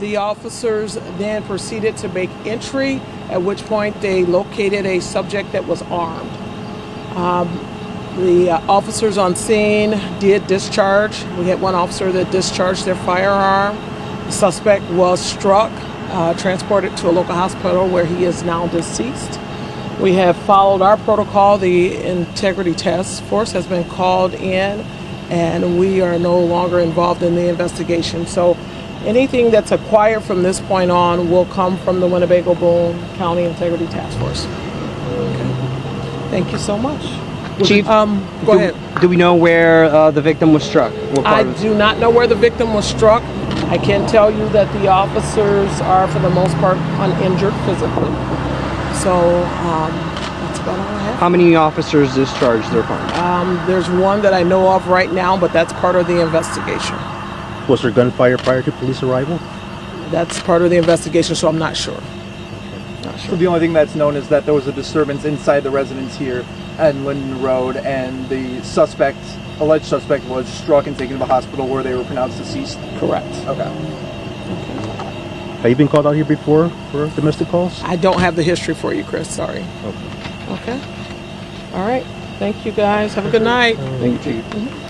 The officers then proceeded to make entry, at which point they located a subject that was armed. The uh, officers on scene did discharge. We had one officer that discharged their firearm. The suspect was struck, uh, transported to a local hospital where he is now deceased. We have followed our protocol. The integrity task force has been called in, and we are no longer involved in the investigation. So anything that's acquired from this point on will come from the Winnebago Boone County Integrity Task Force. Okay. Thank you so much. Chief, Um, go do, ahead. Do we know where uh, the victim was struck? I do not know where the victim was struck. I can tell you that the officers are, for the most part, uninjured physically. So um, that's about all I have. How many officers discharged their firearms? Um, there's one that I know of right now, but that's part of the investigation. Was there gunfire prior to police arrival? That's part of the investigation, so I'm not sure. Not So sure. the only thing that's known is that there was a disturbance inside the residence here at Linden Road, and the suspect, alleged suspect, was struck and taken to the hospital where they were pronounced deceased. Correct. Okay. Have you been called out here before for domestic calls? I don't have the history for you, Chris. Sorry. Okay. Okay. All right. Thank you, guys. Have a good night. Thank you, Chief.